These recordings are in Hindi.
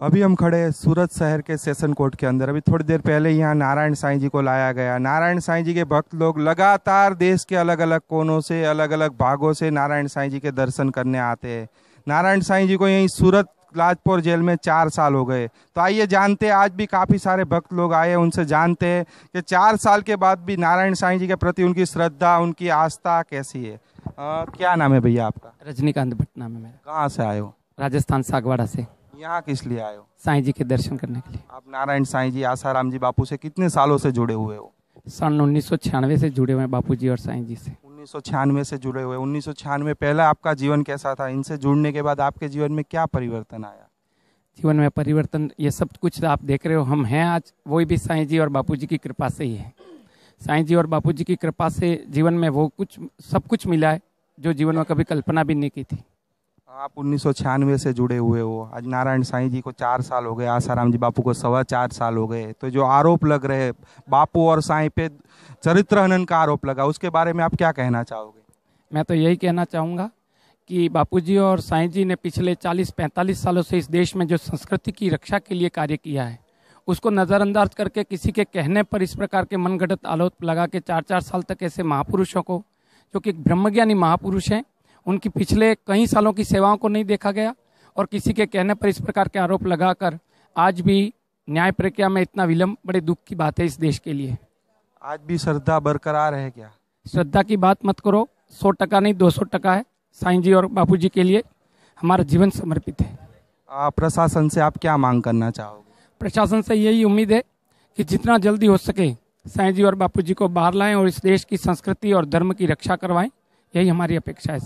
अभी हम खड़े हैं सूरत शहर के सेशन कोर्ट के अंदर। अभी थोड़ी देर पहले यहाँ नारायण साईं जी को लाया गया। नारायण साईं जी के भक्त लोग लगातार देश के अलग अलग कोनों से अलग अलग भागों से नारायण साईं जी के दर्शन करने आते हैं। नारायण साईं जी को यहीं सूरत लाजपुर जेल में चार साल हो गए। तो आइए जानते हैं आज भी काफ़ी सारे भक्त लोग आए उनसे जानते हैं कि चार साल के बाद भी नारायण साईं जी के प्रति उनकी श्रद्धा उनकी आस्था कैसी है? अ, क्या नाम है भैया आपका? रजनीकांत भट्ट नाम है मेरा। कहाँ से आए हो? राजस्थान सागवाड़ा से। यहाँ किस लिए आए हो? साईं जी के दर्शन करने के लिए। आप नारायण साईं जी आसाराम जी बापू से कितने सालों से जुड़े हुए हो? सन उन्नीस सौ छियानवे से जुड़े हुए हैं बापू जी और साईं जी से। उन्नीस सौ छियानवे से जुड़े हुए उन्नीस सौ पहले आपका जीवन कैसा था? इनसे जुड़ने के बाद आपके जीवन में क्या परिवर्तन आया? जीवन में परिवर्तन ये सब कुछ आप देख रहे हो हम हैं आज वही भी साईं जी और बापू जी की कृपा से ही है। साईं जी और बापू जी की कृपा से जीवन में वो कुछ सब कुछ मिला है जो जीवन में कभी कल्पना भी नहीं की थी। आप उन्नीस सौ छियानवे से जुड़े हुए हो। आज नारायण साईं जी को चार साल हो गए आसाराम जी बापू को सवा चार साल हो गए। तो जो आरोप लग रहे बापू और साईं पे चरित्र हनन का आरोप लगा, उसके बारे में आप क्या कहना चाहोगे? मैं तो यही कहना चाहूँगा कि बापूजी और साईं जी ने पिछले 40-45 सालों से इस देश में जो संस्कृति की रक्षा के लिए कार्य किया है, उसको नज़रअंदाज करके किसी के कहने पर इस प्रकार के मनगढ़ंत आरोप लगा के चार चार साल तक ऐसे महापुरुषों को, जो कि ब्रह्मज्ञानी महापुरुष हैं उनकी पिछले कई सालों की सेवाओं को नहीं देखा गया और किसी के कहने पर इस प्रकार के आरोप लगाकर आज भी न्याय प्रक्रिया में इतना विलंब बड़े दुख की बात है इस देश के लिए। आज भी श्रद्धा बरकरार है क्या? श्रद्धा की बात मत करो सौ टका नहीं दो सौ टका है साईं जी और बापू जी के लिए। हमारा जीवन समर्पित है। आ, प्रशासन से आप क्या मांग करना चाहोगे? प्रशासन से यही उम्मीद है कि जितना जल्दी हो सके साईं जी और बापू जी को बाहर लाएँ और इस देश की संस्कृति और धर्म की रक्षा करवाएँ। यही हमारी अपेक्षा है।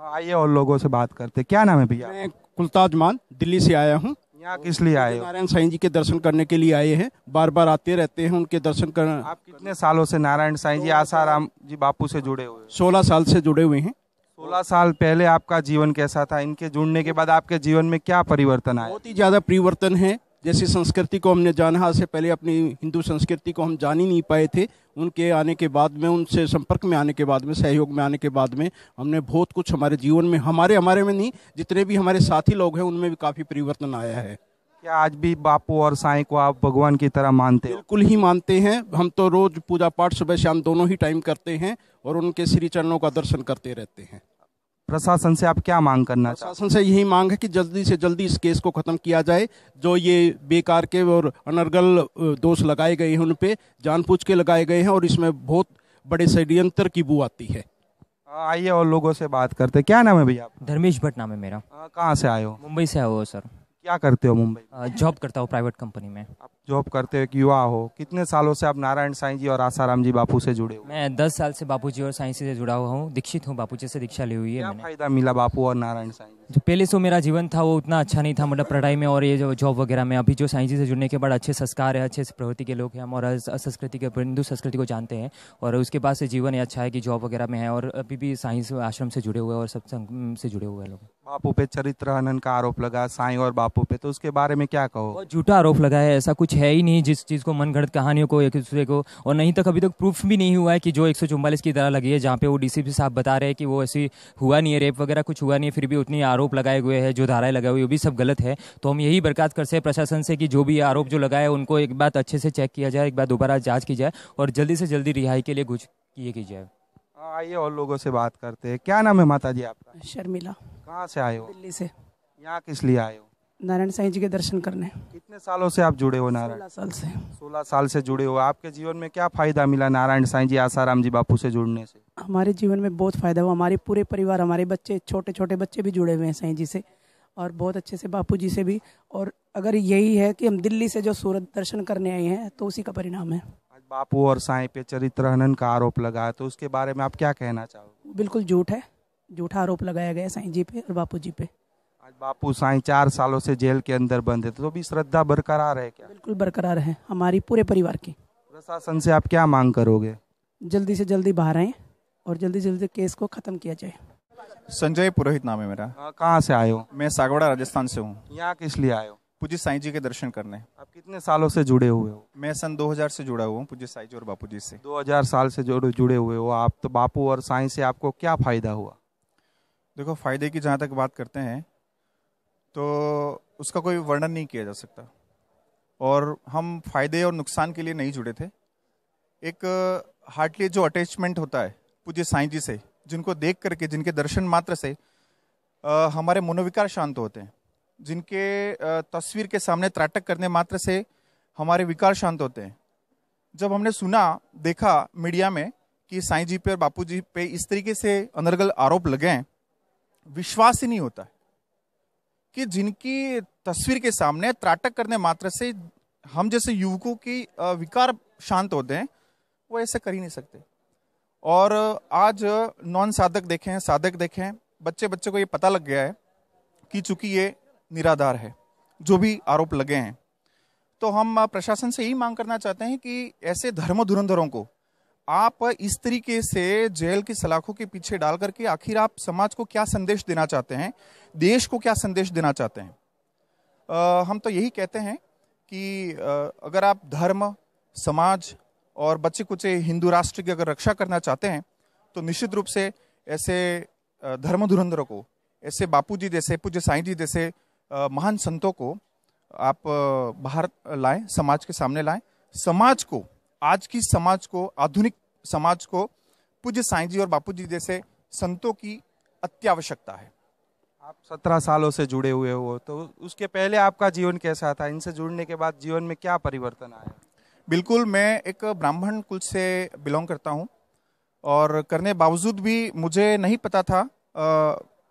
आइए और लोगों से बात करते हैं। क्या नाम है भैया मैं कुलताज मान दिल्ली से आया हूँ। यहाँ किस लिए आए नारायण साईं जी के दर्शन करने के लिए आए हैं। बार बार आते रहते हैं उनके दर्शन कर आप कितने सालों से नारायण साईं जी आसाराम जी बापू से जुड़े हुए हो? सोलह साल से जुड़े हुए हैं। सोलह साल पहले आपका जीवन कैसा था? इनके जुड़ने के बाद आपके जीवन में क्या परिवर्तन आया? बहुत ही ज़्यादा परिवर्तन है। जैसी संस्कृति को हमने जाना से पहले अपनी हिंदू संस्कृति को हम जान ही नहीं पाए थे उनके आने के बाद में उनसे संपर्क में आने के बाद में सहयोग में आने के बाद में हमने बहुत कुछ हमारे जीवन में हमारे हमारे में नहीं जितने भी हमारे साथी लोग हैं उनमें भी काफ़ी परिवर्तन आया है। क्या आज भी बापू और साईं को आप भगवान की तरह मानते हैं? बिल्कुल ही मानते हैं। हम तो रोज पूजा पाठ सुबह शाम दोनों ही टाइम करते हैं और उनके श्री चरणों का दर्शन करते रहते हैं। प्रशासन से आप क्या मांग करना चाहते प्रशासन से यही मांग है कि जल्दी से जल्दी इस केस को खत्म किया जाए। जो ये बेकार के और अनर्गल दोष लगाए गए हैं उन पे जानबूझ के लगाए गए हैं और इसमें बहुत बड़े षड्यंत्र की बू आती है। आइए और लोगों से बात करते हैं। क्या नाम है भैया आपका? धर्मेश भट्ट नाम है मेरा। कहाँ से आए हो? मुंबई से आया हुआ सर। क्या करते हो मुंबई? जॉब करता हूँ प्राइवेट कंपनी में। आप जॉब करते हो एक युवा हो कितने सालों से आप नारायण साईं जी और आसाराम जी बापू से जुड़े हो? मैं दस साल से बापू जी और साइंस से जुड़ा हुआ हूँ दीक्षित हूँ बापू जी से दीक्षा ली हुई है क्या मैंने। फ़ायदा मिला बापू और नारायण साईं जी जो पहले से मेरा जीवन था वो उतना अच्छा नहीं था मतलब पढ़ाई में और ये जो जॉब वगैरह में। अभी जो साइंस से जुड़ने के बाद अच्छे संस्कार है अच्छे प्रवृत्ति के लोग हैं हम और संस्कृति के हिंदू संस्कृति को जानते हैं और उसके बाद से जीवन ये अच्छा है कि जॉब वगैरह में है और अभी भी साइंस आश्रम से जुड़े हुए और सत्संग से जुड़े हुए लोग। बापू पे चरित्र हनन का आरोप लगा साई और बापू पे तो उसके बारे में क्या कहो? झूठा आरोप लगा है ऐसा कुछ है ही नहीं जिस चीज़ को मन मनगढ़ंत कहानियों को एक दूसरे को। और नहीं तक अभी तक प्रूफ भी नहीं हुआ है कि जो एक की तरह लगी है जहाँ पे वो डीसीपी साहब बता रहे हैं कि वो ऐसी हुआ नहीं है रेप वगैरह कुछ हुआ नहीं है फिर भी उतनी आरोप लगाए हुए हैं जो धाराएँ लगाई हुई वो भी सब गलत है। तो हम यही बरकरार करते हैं प्रशासन से कि जो भी आरोप जो लगाए उनको एक बात अच्छे से चेक किया जाए एक बार दोबारा जाँच की जाए और जल्दी से जल्दी रिहाई के लिए कुछ किए की जाए। हाँ, आइए और लोगों से बात करते हैं। क्या नाम है माता जी आपका? शर्मिला। कहाँ से आए हो? दिल्ली से। यहाँ किस लिए आए हो? नारायण साईं जी के दर्शन करने। कितने सालों से आप जुड़े हो नारायण? साल से। सोलह साल से जुड़े हो। आपके जीवन में क्या फ़ायदा मिला नारायण साईं जी आसाराम जी बापू से जुड़ने से? हमारे जीवन में बहुत फ़ायदा हुआ। हमारे पूरे परिवार हमारे बच्चे छोटे छोटे बच्चे भी जुड़े हुए हैं साईं जी से और बहुत अच्छे से बापू जी से भी। और अगर यही है कि हम दिल्ली से जो सूरत दर्शन करने आए हैं तो उसी का परिणाम है। आज बापू और साई पे चरित्र हनन का आरोप लगा तो उसके बारे में आप क्या कहना चाहोगे? बिल्कुल झूठ है। झूठा आरोप लगाया गया है साईं जी पे और बापू जी पे। बापू साई चार सालों से जेल के अंदर बंद है तो भी श्रद्धा बरकरार है क्या? बिल्कुल बरकरार है हमारी पूरे परिवार की। प्रशासन से आप क्या मांग करोगे? जल्दी से जल्दी बाहर आए और जल्दी से जल्दी केस को ख़त्म किया जाए। संजय पुरोहित नाम है मेरा। हाँ, कहाँ से आए हो? मैं सागवाड़ा राजस्थान से हूँ। यहाँ किस लिए आए हो? पूज्य साईं जी के दर्शन करने। आप कितने सालों से जुड़े हुए हो? मैं सन 2000 से जुड़ा हुआ हूँ पूज्य साई जी और बापू जी से। 2000 साल से जुड़े जुड़े हुए हो आप तो बापू और साई से आपको क्या फ़ायदा हुआ? देखो फ़ायदे की जहाँ तक बात करते हैं तो उसका कोई वर्णन नहीं किया जा सकता। और हम फ़ायदे और नुकसान के लिए नहीं जुड़े थे। एक हार्टली जो अटैचमेंट होता है पूज्य साईं जी से जिनको देख करके जिनके दर्शन मात्र से अ, हमारे मनोविकार शांत होते हैं। जिनके अ, तस्वीर के सामने त्राटक करने मात्र से हमारे विकार शांत होते हैं। जब हमने सुना देखा मीडिया में कि साईं जी पे और बापू जी पे इस तरीके से अनर्गल आरोप लगे हैं विश्वास ही नहीं होता। है कि जिनकी तस्वीर के सामने त्राटक करने मात्र से हम जैसे युवकों की विकार शांत होते हैं, वो ऐसे कर ही नहीं सकते। और, आज नॉन साधक देखें साधक देखें बच्चे बच्चे को ये पता लग गया है कि चूँकि ये निराधार है, जो भी आरोप लगे हैं। तो हम प्रशासन से यही मांग करना चाहते हैं कि ऐसे धर्म धुरंधरों को आप इस तरीके से जेल की सलाखों के पीछे डाल करके आखिर आप समाज को क्या संदेश देना चाहते हैं? देश को क्या संदेश देना चाहते हैं? अ, हम तो यही कहते हैं कि अ, अगर आप धर्म समाज और बच्चे कुचे हिंदू राष्ट्र की अगर रक्षा करना चाहते हैं तो निश्चित रूप से ऐसे धर्म धुरंधरों को ऐसे बापू जी जैसे पूज्य साईं जी जैसे महान संतों को आप बाहर लाएँ समाज के सामने लाएँ समाज को आज की समाज को आधुनिक समाज को पूज्य साईं जी और बापू जी जैसे संतों की अत्यावश्यकता है। आप सत्रह सालों से जुड़े हुए हो तो उसके पहले आपका जीवन कैसा था? इनसे जुड़ने के बाद जीवन में क्या परिवर्तन आया? बिल्कुल मैं एक ब्राह्मण कुल से बिलोंग करता हूँ और करने बावजूद भी मुझे नहीं पता था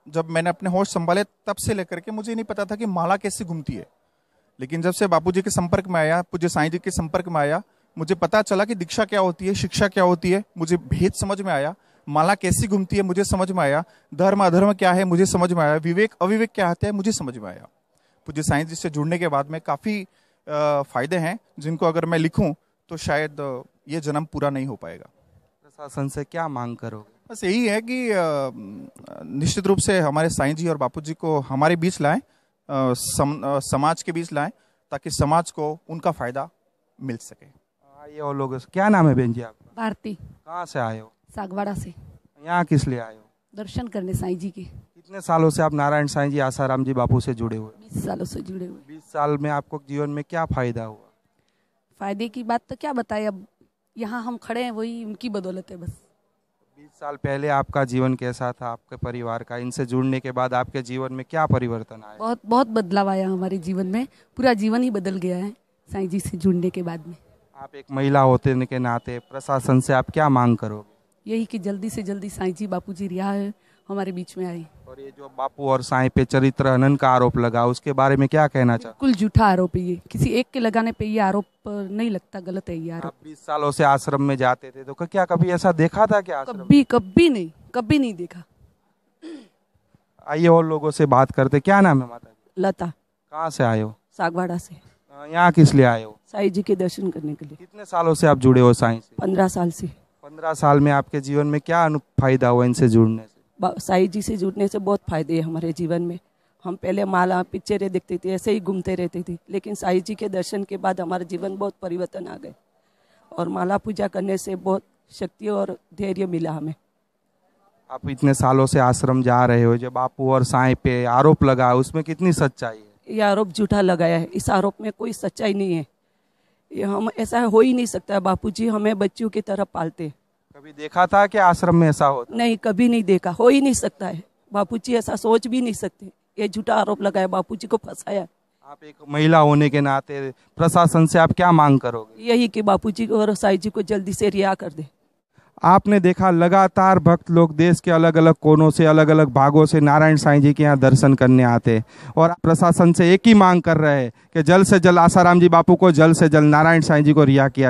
जब मैंने अपने होश संभाले तब से लेकर के मुझे नहीं पता था कि माला कैसे घूमती है। लेकिन जब से बापू जी के संपर्क में आया पूज्य साईं जी के संपर्क में आया मुझे पता चला कि दीक्षा क्या होती है शिक्षा क्या होती है। मुझे भेद समझ में आया माला कैसी घूमती है मुझे समझ में आया धर्म अधर्म क्या है मुझे समझ में आया विवेक अविवेक क्या होता है मुझे समझ में आया। पूज्य साइंस जी से जुड़ने के बाद में काफ़ी फ़ायदे हैं जिनको अगर मैं लिखूं तो शायद ये जन्म पूरा नहीं हो पाएगा। प्रशासन से क्या मांग करोगे? बस यही है कि निश्चित रूप से हमारे साईं जी और बापू जी को हमारे बीच लाएँ सम, समाज के बीच लाएँ ताकि समाज को उनका फ़ायदा मिल सके। आइए और लोग? क्या नाम है बहन जी आपका? भारती। कहाँ से आए हो? सागवाड़ा से। यहाँ किस लिए आए हो? दर्शन करने साईं जी के। कितने सालों से आप नारायण साईं जी आसाराम जी बापू से जुड़े हुए? बीस सालों से जुड़े हुए। बीस साल में आपको जीवन में क्या फ़ायदा हुआ? फ़ायदे की बात तो क्या बताए अब यहाँ हम खड़े हैं वही उनकी बदौलत है बस। बीस साल पहले आपका जीवन कैसा था? आपके परिवार का इनसे जुड़ने के बाद आपके जीवन में क्या परिवर्तन आया? बहुत बहुत बदलाव आया हमारे जीवन में। पूरा जीवन ही बदल गया है साईं जी से जुड़ने के बाद में। आप एक महिला होते के नाते प्रशासन से आप क्या मांग करोगे? यही कि जल्दी से जल्दी साईं जी बापू जी रिहा है हमारे बीच में आए। और ये जो बापू और साईं पे चरित्र हनन का आरोप लगा उसके बारे में क्या कहना चाहते कुल झूठा आरोप है ये। किसी एक के लगाने पे ये आरोप नहीं लगता गलत है ये आप आरोप बीस सालों से आश्रम में जाते थे तो क्या कभी ऐसा देखा था क्या? कभी कभी नहीं कभी नहीं देखा। आइए और लोगों से बात करते क्या नाम है माता लता। कहाँ से आए हो? सागवाड़ा से। यहाँ किस लिए आए हो? साईं जी के दर्शन करने के लिए। कितने सालों से आप जुड़े हो साईं से? पंद्रह साल से। पंद्रह साल में आपके जीवन में क्या फ़ायदा हुआ इनसे जुड़ने से? साई जी से जुड़ने से बहुत फ़ायदे है हमारे जीवन में। हम पहले माला पिक्चरें देखते थे ऐसे ही घूमते रहते थे। लेकिन साई जी के दर्शन के बाद हमारा जीवन बहुत परिवर्तन आ गए। और माला पूजा करने से बहुत शक्ति और धैर्य मिला हमें। आप इतने सालों से आश्रम जा रहे हो जब बापू और साई पे आरोप लगा उसमें कितनी सच्चाई है? ये आरोप झूठा लगाया है। इस आरोप में कोई सच्चाई नहीं है। ये हम ऐसा हो ही नहीं सकता। बापू जी हमें बच्चों की तरह पालते कभी देखा था कि आश्रम में ऐसा होता? नहीं कभी नहीं देखा। हो ही नहीं सकता है। बापू जी ऐसा सोच भी नहीं सकते। ये झूठा आरोप लगाया बापू जी को फंसाया। आप एक महिला होने के नाते प्रशासन से आप क्या मांग करोगे? यही कि बापू जी और साईं जी को जल्दी से रिहा कर दे। आपने देखा, लगातार भक्त लोग देश के अलग अलग कोनों से अलग अलग भागों से नारायण साईं जी के यहाँ दर्शन करने आते और प्रशासन से एक ही मांग कर रहे हैं कि जल्द से जल्द आसाराम जी बापू को जल्द से जल्द नारायण साईं जी को रिहा किया